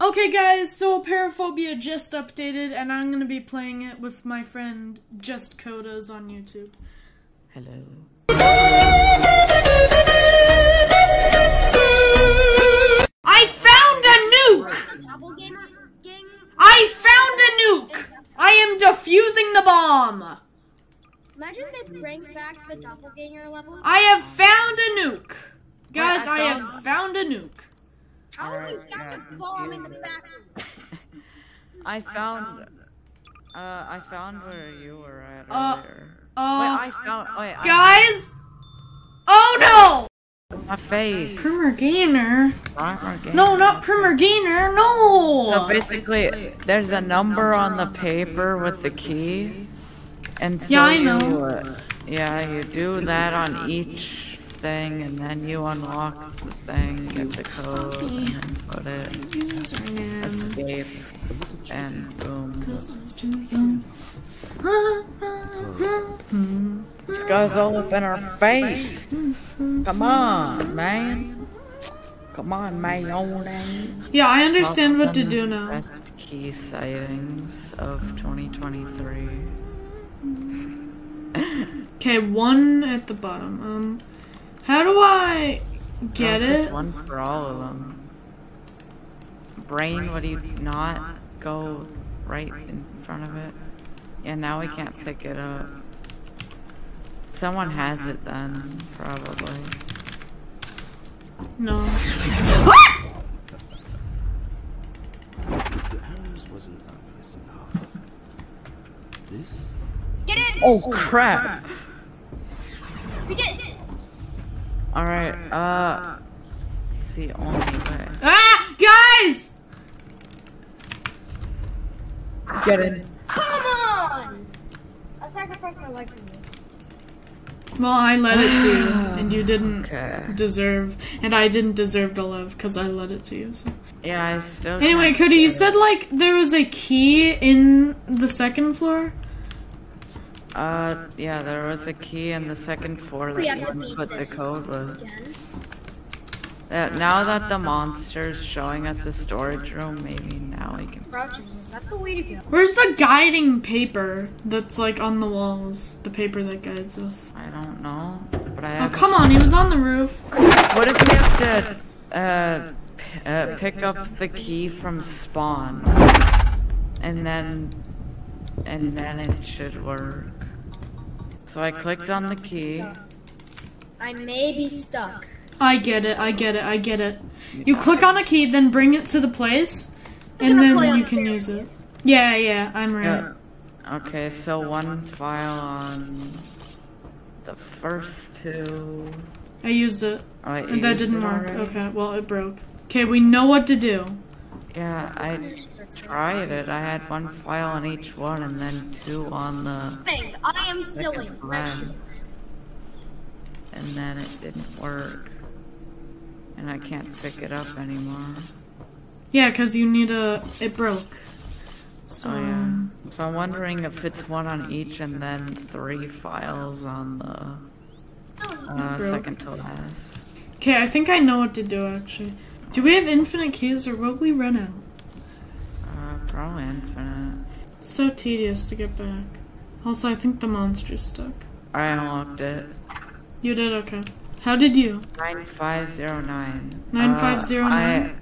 Okay, guys, so Apeirophobia just updated, and I'm gonna be playing it with my friend Just Codez on YouTube. Hello. I found a nuke! I found a nuke! I am defusing the bomb! Imagine they brings back the doppelganger level. I have found a nuke! Guys, I I have found- found a nuke. How have you found yeah, a bomb in the you- back? I found. Uh, I found where you were at Uh, earlier. wait, Uh, I found. Wait, I guys? Oh no my face. no! Primer Gainer? Primer game. No, not Primer Gainer, no! So basically, there's a number on the paper with the key, and so Yeah, I you, uh, yeah, you do that on each thing, and then you unlock the thing, get the code, and then put it, escape, and boom. Cause I was too. This guy's all up in our face. Come on, man. Come on, mayonnaise. Yeah, I understand what to do now. Best key sightings of 2023. Okay, one at the bottom. Um, how do I get No, it's just it? One for all of them. Brain, would you not go right in front of it? Yeah, now we can't pick it up. Someone has it then, probably. No. The arrows wasn't obvious enough. This? Get it! Oh crap! We did it! Alright, uh. It's the only way. Ah, guys! Get in. Come on! I sacrificed my life for you. Well, I let it to you, and you didn't Okay. deserve, and I didn't deserve to live because I let it to you. So. Yeah, I still. Anyway, Cody, you get said like there was a key in the second floor. It. Uh, yeah, there was a key in the second floor We that have to you beat put the code with. again. Uh, now that the monster's showing us the storage room, maybe now we can. Crouching, is that the way to go? Where's the guiding paper that's like on the walls? The paper that guides us. I don't know, but I Oh, have. come on, he was on the roof. What if we have to uh, p- uh, pick up the key from spawn, and then and then it should work. So I clicked on the key. I may be stuck. I get it, I get it, I get it. You click on a key, then bring it to the place, and then you can use it. Yeah, yeah, I'm right. Yeah. Okay, so one file on the first two. I used it. Oh, And that didn't work. already? Okay, well, it broke. Okay, we know what to do. Yeah, I tried it. I had one file on each one, and then two on the Dang, I am silly. second. And then it didn't work. And I can't pick it up anymore. Yeah, because you need a. It broke. So, Oh yeah. So I'm wondering if it's one on each and then three files on the uh, second to last. Okay, I think I know what to do actually. Do we have infinite keys or will we run out? Probably infinite. It's so tedious to get back. Also, I think the monster's stuck. I unlocked it. You did okay. How did you? 9509. 9509? Uh,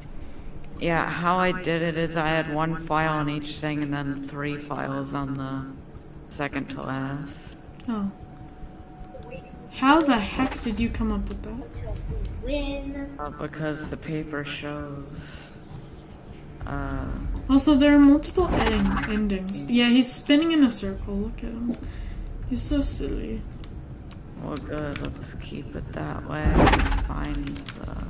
yeah, how I did it is I had one file on each thing and then three files on the second to last. Oh. How the heck did you come up with that? Until we win. Uh, because the paper shows. Uh, Also, there are multiple ending endings. Yeah, he's spinning in a circle. Look at him. He's so silly. well, good. Let's keep it that way. Find the.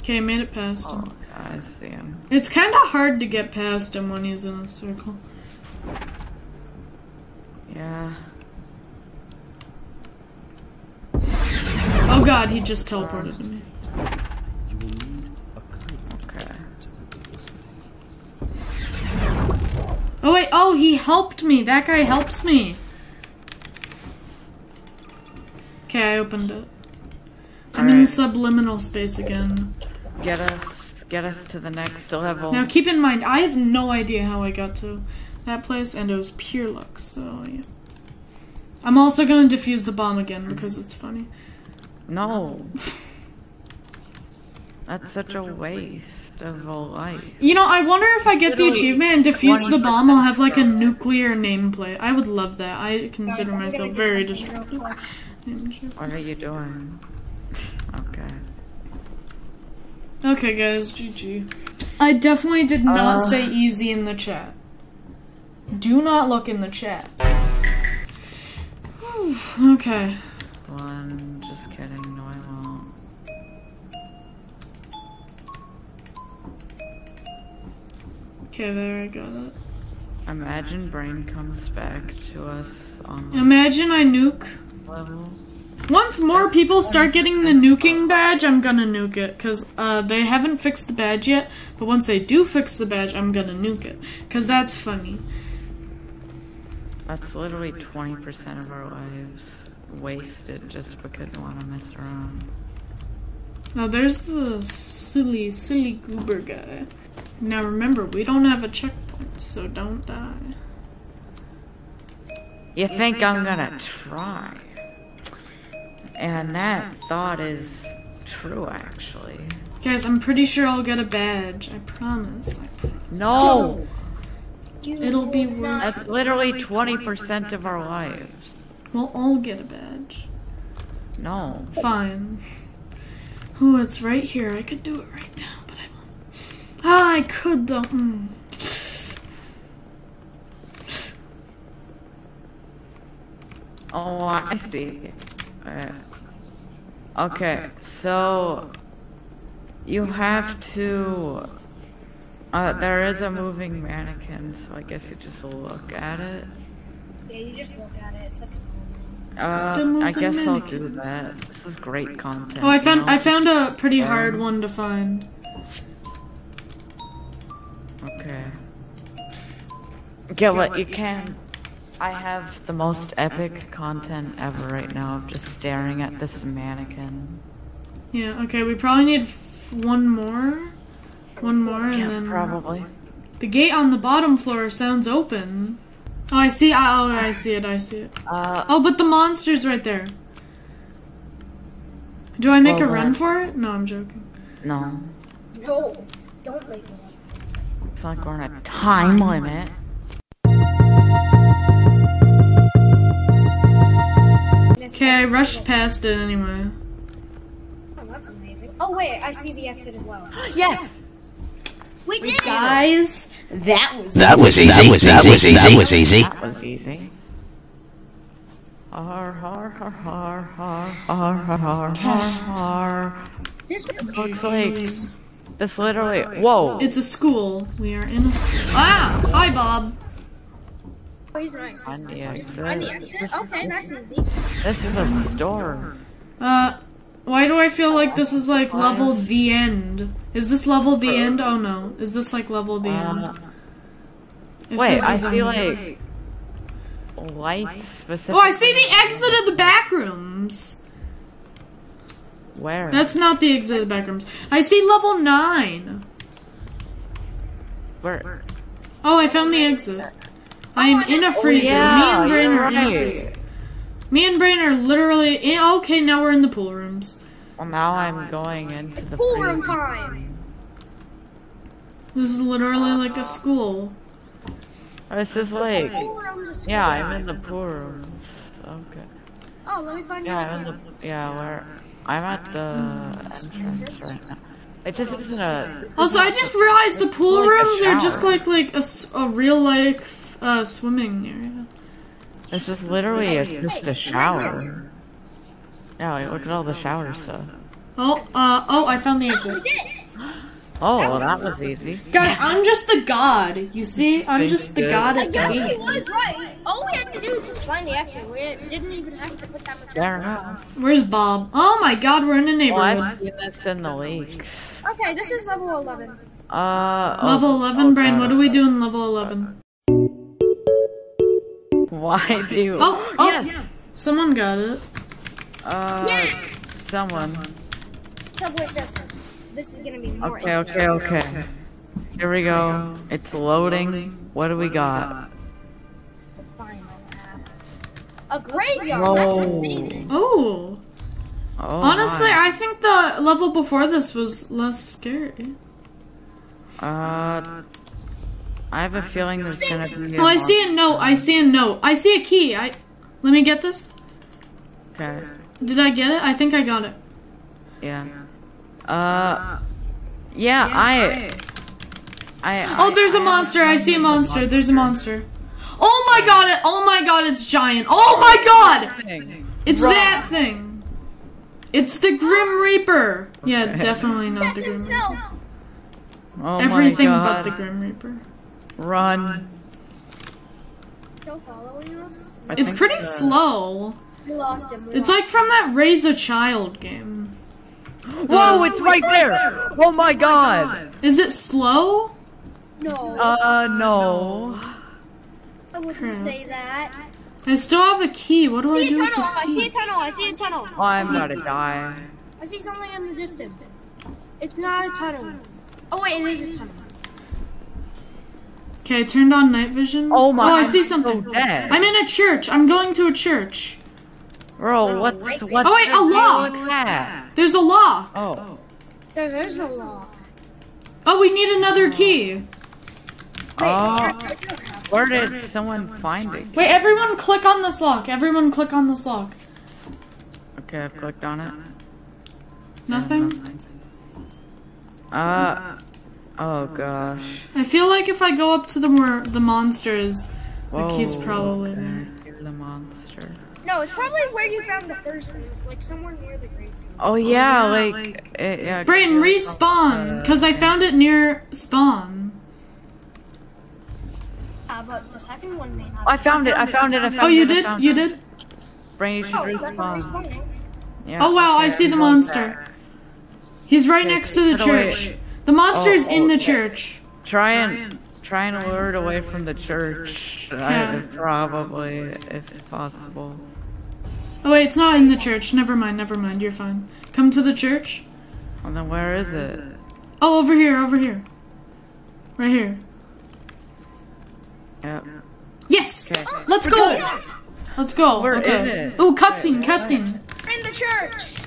Okay, I made it past Oh, him. I see him. It's kind of hard to get past him when he's in a circle. Yeah. Oh god, he just teleported to me. You will need a code Okay. to open this thing. Oh he helped me. That guy helps me. Okay, I opened it. I'm in Alright. subliminal space again. Get us. get us to the next level. Now keep in mind, I have no idea how I got to that place, and it was pure luck. So yeah. I'm also gonna defuse the bomb again because it's funny. No. That's such a waste of a life. You know, I wonder if I get the achievement and defuse the bomb, I'll have like a nuclear nameplate. I would love that. I consider I'm myself very something destructive. What are you doing? Okay. Okay, guys, GG. I definitely did not Uh. say easy in the chat. Do not look in the chat. Whew, okay. One, just kidding. Okay, there, I got it. Imagine Brain comes back to us on the Imagine I nuke. level. Once more people start getting the nuking badge, I'm gonna nuke it. Because uh, they haven't fixed the badge yet. But once they do fix the badge, I'm gonna nuke it. Because that's funny. That's literally 20% of our lives wasted just because we want to mess around. Now there's the silly, silly goober guy. Now remember, we don't have a checkpoint, so don't die. You think I'm gonna try? And that thought is true, actually. Guys, I'm pretty sure I'll get a badge. I promise. I pro- No! You It'll be will worth not- That's literally 20% of our lives. We'll all get a badge. No. Fine. Oh, it's right here. I could do it right now, but I won't. I could though. Mm. Oh, I see. Uh, okay, so you have to. Uh, there is a moving mannequin, so I guess you just look at it. Yeah, you just look at it. It's like Uh, I moving guess I'll do that. This is great content. Oh, I you found know? I found a pretty hard Um, one to find. Okay. Gillet, you can. I have the most epic content ever right now of just staring at this mannequin. Yeah. Okay, we probably need f- one more. One more, and Yeah, then probably. the gate on the bottom floor sounds open. Oh, I see. Oh, I see it. I see it. Uh, Oh, but the monster's right there. Do I make Well, a run for it? No, I'm joking. no. no. Don't make it. It's like we're on a time limit. Okay, I rushed past it anyway. Oh, that's amazing. Oh wait, I see the exit as well. Yes! We did. Guys, that was That was easy. That was easy. That was easy. That was easy. Har har har har har har har har har har. This was Looks like this literally. Whoa! It's a school. We are in a school. Ah! Hi, Bob. always nice. On the exit. On the exit? Okay, that's easy. This is a store. Uh, why do I feel like this is like level the end? Is this level the end? Oh no. Is this like level the Uh, end? If wait, I is see on- like lights specific. Oh, I see the exit of the back rooms. Where? That's not the exit of the back rooms. I see level 9. where. Oh, I found the exit. Oh, I am in a freezer. Me yeah, and Brain you're are in a freezer. Me and Brain are literally in. Okay, now we're in the pool rooms. Well, now I'm going into the Pool room time. This is literally like a school. This is like. Pool rooms. Are Yeah, I'm in the pool rooms. Okay. Oh, let me find Yeah, out. I'm in the. Yeah, where. I'm at the entrance right now. Wait, this isn't a. Also, I just realized the pool like rooms are just shower. like like a real like uh, swimming area. This is literally a, just a shower. Yeah, like, look at all the shower stuff. Oh, uh, oh, I found the We exit. Did it. Oh, well, that was easy. Guys, I'm just the god. You see, I'm just the Good. god I at the guess he was right. All we had to do was just find the exit. We didn't even have to put that much Fair effort. enough. Where's Bob? Oh my god, we're in a Well, neighborhood. I've seen this in the leaks. Okay, this is level 11. Uh. oh, Level 11, oh, Brain, what God. do we do in level 11? Why do you? Oh, oh, yes! someone got it. Uh. Yeah. Someone. Subway Surfers. This is gonna be more Okay, okay, okay. Here we go. It's loading. What do we got? Final map. A graveyard. Whoa. That's amazing. Oh. Oh, Honestly, my. I think the level before this was less scary. Uh, I have a feeling there's gonna be. a Oh, I see a note. I see a note. I see a key. I let me get this. Okay. Did I get it? I think I got it. Yeah. Uh. Yeah, I. I. Oh, there's a monster. I see a monster. There's a monster. Oh my god! It. Oh my god! It's giant. Oh my god! It's that thing. It's the Grim Reaper. Yeah, definitely not That's the Grim Reaper. himself. Oh Everything my but the Grim Reaper. Run. Still following us? It's think, pretty uh, We slow. lost him. We It's lost like from that Raise a Child game. Whoa! It's right there. Oh my god. Is it slow? No, Uh, no. I wouldn't crap. say that. I still have a key. What do I I see a do tunnel. I see a tunnel. I see a tunnel. Oh, I'm about to die. I see something in the distance. It's not a tunnel. Oh wait, it is a tunnel. Okay, I turned on night vision. Oh my. Oh, I I'm see so something. dead. I'm in a church. I'm going to a church. Bro, what's what's Oh, wait, a lock. There's a lock. Oh. There is a lock. Oh, we need another key. Oh. Where did someone find it? Wait, everyone click on this lock. Everyone click on this lock. Okay, I've clicked on it. Nothing? Uh. Oh gosh. I feel like if I go up to the where the monsters, Whoa, the key's probably okay. there. You're the monster. No, it's probably where you found the first one, like somewhere near the gravestone. Oh yeah, like it, yeah. Brayton, respawn, because I found it near spawn. Uh, but the second one may not. I found it. I found it. I found Oh, you it. Did? You it. did? Brain, you should Oh, respawn. Yeah, Oh wow, I see the monster. back. He's right Okay, next to the put away- church. The monster's Oh, in the oh. church. Try and try and lure it away from the church. I, probably, if possible. Oh wait, it's not in the church. Never mind, never mind. You're fine. Come to the church. And then where is it? Oh, over here, over here. Right here. Yep. Yes! Okay. Let's go! Let's go. We're okay. in it. Ooh, cutscene, cutscene. In the church.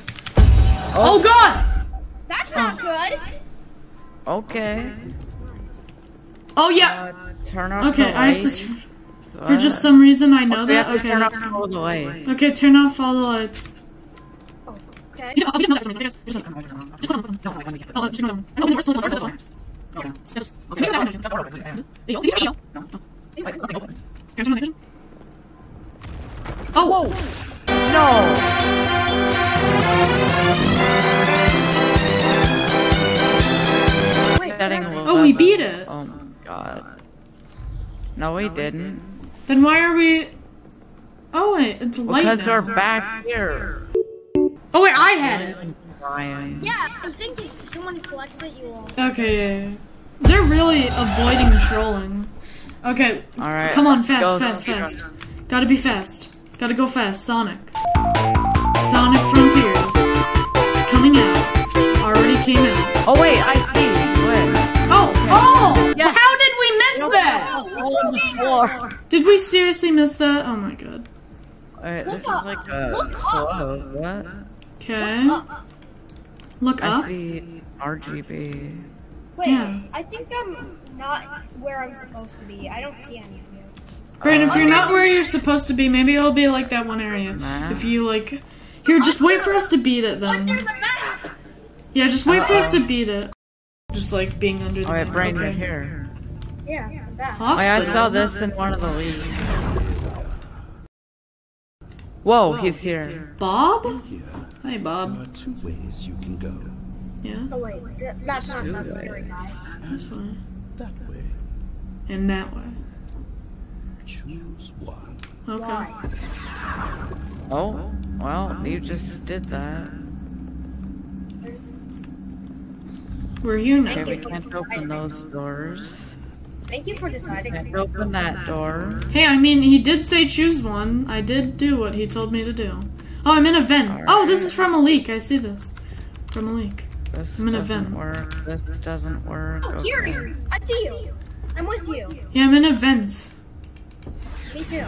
Oh, oh. god! That's not oh. good. Okay. Oh yeah. Uh, turn off Okay, the I have to lights. turn. For just some reason, I know we that. Okay. turn off all the lights. Okay, turn off all the lights. Okay. You know, I'll just know that for some reason, I guess. Just know that. Just know that. Oh, just ignore them. I open the rest of the ones, that's fine. Yes. Okay, just that one, okay. Hey, yo, did you see yo? No. No. Can I turn on the vision? Oh! No. Setting Oh, we beat it. Oh my god. No, we didn't. Then why are we... Oh wait, it's light Because now. we're back here. Oh wait, I had it. Yeah, I think if someone collects it, you will. Okay, yeah, yeah. They're really avoiding trolling. Okay, Alright. come on, fast, go fast, fast. run. Gotta be fast. Gotta go fast. Sonic. Sonic Frontiers. Coming out. Already came out. Oh wait, I see. Where? Oh! Oh! Yeah. How did we miss that? Oh, on the floor. Did we seriously miss that? Oh my god. Alright, this is like a Look club. What? Okay. Look up. I up. see RGB. Wait, Yeah. I think I'm not where I'm supposed to be. I don't see any of you. Brandon, if oh. you're not where you're supposed to be, maybe it'll be like that one area. If you like. Here, just wait for us to beat it Under then. the map. Yeah, just wait for us to beat it. Just like being under the Alright, map. Brain, okay. right here. Yeah, I'm. Oh, yeah, I saw this in one of the leagues. Whoa, he's here. Bob? Here, Hi, there Bob. are two ways you can go. Yeah, Oh wait, th- that's not necessary, guys. this way. That way. And that way. Choose one. Okay. Why? Oh, well, you just did that. We're here now. Okay, we can't open those doors. Thank you for deciding. Can't open that door. Hey, I mean, he did say choose one. I did do what he told me to do. Oh, I'm in a vent. Oh, this is from a leak. I see this. From a leak. This I'm in a doesn't vent. work. This doesn't work. Oh, Okay. here. I see you. I'm with you. Yeah, I'm in a vent. Me too.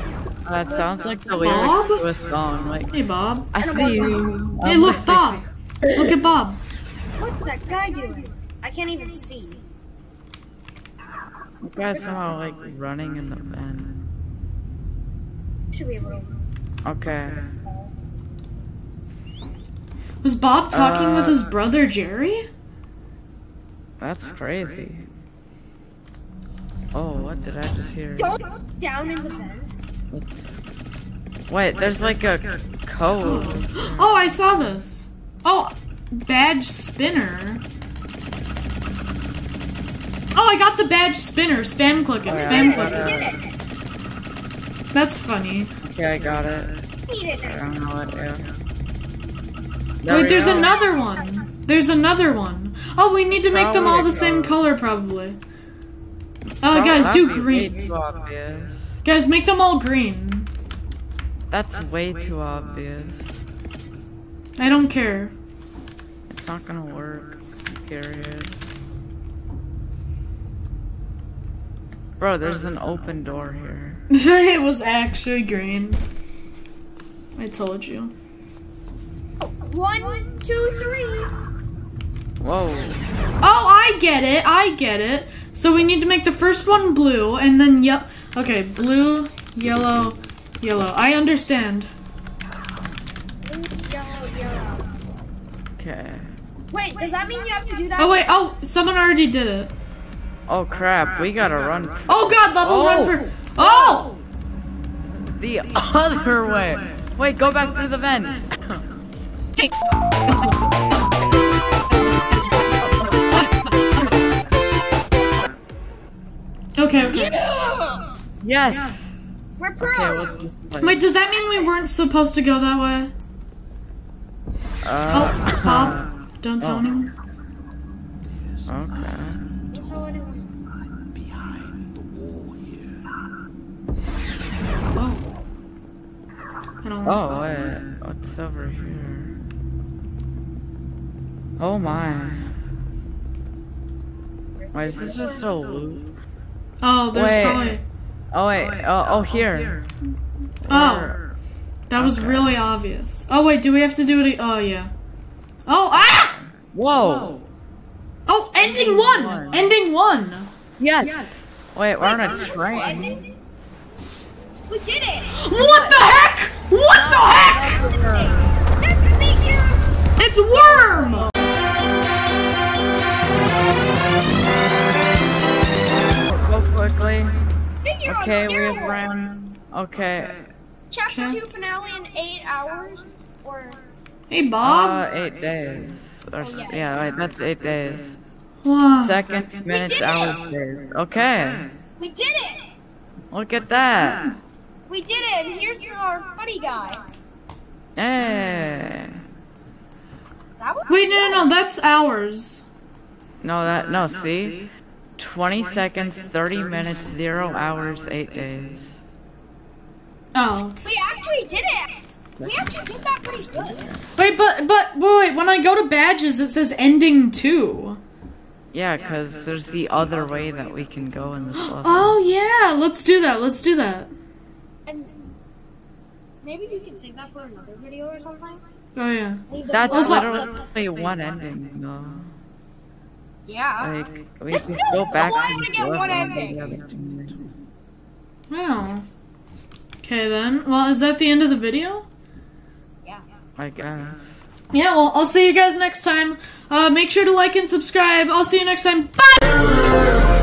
Uh, that sounds like the lyrics Bob? to a song. Like, Hey, Bob. I see you. Hey, look, Bob. Look at Bob. What's that guy doing? I can't even see. You guys somehow like running in the vent. Should be able to. Okay. Was Bob talking with his Uh, brother Jerry? That's crazy. Oh, what did I just hear? Don't go down in the vents. It's... Wait, there's like a code. Oh, I saw this. Oh, badge spinner. Oh, I got the badge spinner. Spam click it. Oh, Spam I click it. It. That's funny. Okay, I got it. I don't know what. Yeah. There Wait, there's go. another one. There's another one. Oh, we need to make them all the same color, probably. Oh, Oh, guys, do green. Guys, make them all green. That's way too obvious. I don't care. It's not gonna work. Period. Bro, there's an open door here. it was actually green. I told you. One, two, three. Whoa. Oh, I get it. I get it. So we need to make the first one blue, and then yep. Okay, blue, yellow, yellow. I understand. Yellow, yellow. Okay. Wait, does that mean you have to do that? Oh wait. Oh, someone already did it. Oh crap, we gotta run Oh God, level Oh. run for. Oh. the other way. Wait, go back through the vent. Okay. Okay. Yes. We're pro. Okay, what's this place? Wait, does that mean we weren't supposed to go that way? Uh, Oh, Bob, don't tell Oh. anyone. Okay. I don't want Oh wait, what's over here? Oh my. Wait, is this just a loop? Oh, there's Wait. probably. Oh wait, oh, oh here. Oh, that was Okay. really obvious. Oh wait, do we have to do it? Oh yeah. Oh ah! Whoa! Oh, ending one. one. Ending one. Yes! Wait, we're on a train. We did it! What the heck? What the heck? That's figure! It's worm. Go quickly. Okay, we have steroids. ran. Okay. Chapter 2 finale in 8 hours? Or. Hey Bob. Uh, eight days. Or, s- yeah, wait, that's eight days. Wow. Seconds, minutes, hours, days. Okay. We did it! Look at that. We did it! And here's our funny guy. Eh. Hey. Wait, no, no, no. That's ours. No, that, no, see? 20 seconds, 30 minutes, 0 hours, 8 days. Oh. We actually did it! We actually did that pretty good. Wait, but but wait, wait. When I go to badges, it says ending two. Yeah, because there's the other way that we can go in this level. Oh yeah, let's do that. Let's do that. And maybe we can save that for another video or something? Oh yeah. That's vlog- literally one ending, though. Yeah. Like, we It's can still go back one to this ending, one ending. the other two. Wow. Okay then. Well, is that the end of the video? Yeah. I guess. Yeah. Well, I'll see you guys next time. Uh, make sure to like and subscribe. I'll see you next time. Bye.